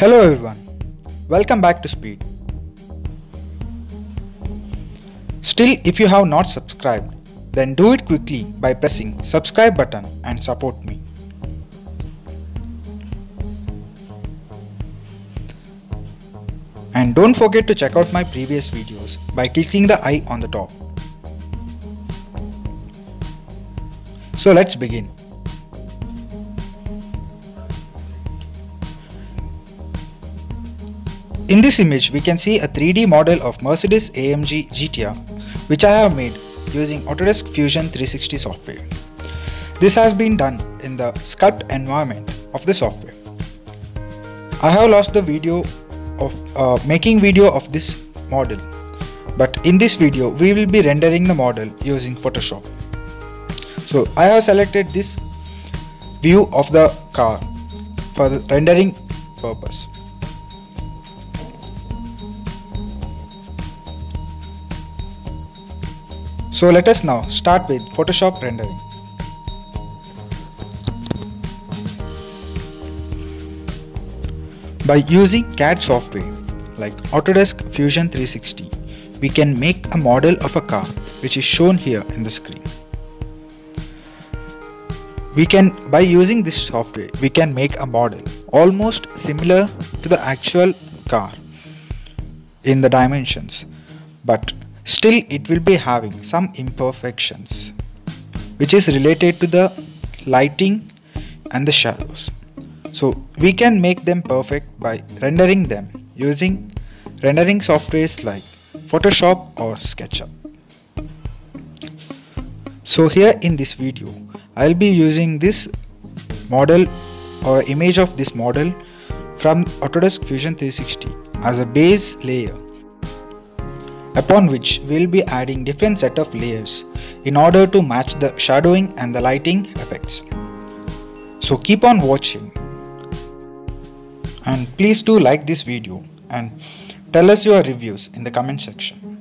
Hello everyone, welcome back to Speed. Still if you have not subscribed, then do it quickly by pressing subscribe button and support me. And don't forget to check out my previous videos by clicking the i on the top. So let's begin. In this image we can see a 3D model of Mercedes AMG GTR which I have made using Autodesk Fusion 360 software. This has been done in the sculpt environment of the software. I have lost the video of uh, making video of this model but in this video we will be rendering the model using Photoshop. So I have selected this view of the car for the rendering purpose. So let us now start with Photoshop rendering. By using CAD software like Autodesk Fusion 360, we can make a model of a car which is shown here in the screen. We can, by using this software, we can make a model almost similar to the actual car in the dimensions, but still it will be having some imperfections which is related to the lighting and the shadows. So we can make them perfect by rendering them using rendering softwares like Photoshop or SketchUp. So here in this video I'll be using this model or image of this model from Autodesk Fusion 360 as a base layer upon which we'll be adding different set of layers in order to match the shadowing and the lighting effects. So keep on watching and please do like this video and tell us your reviews in the comment section.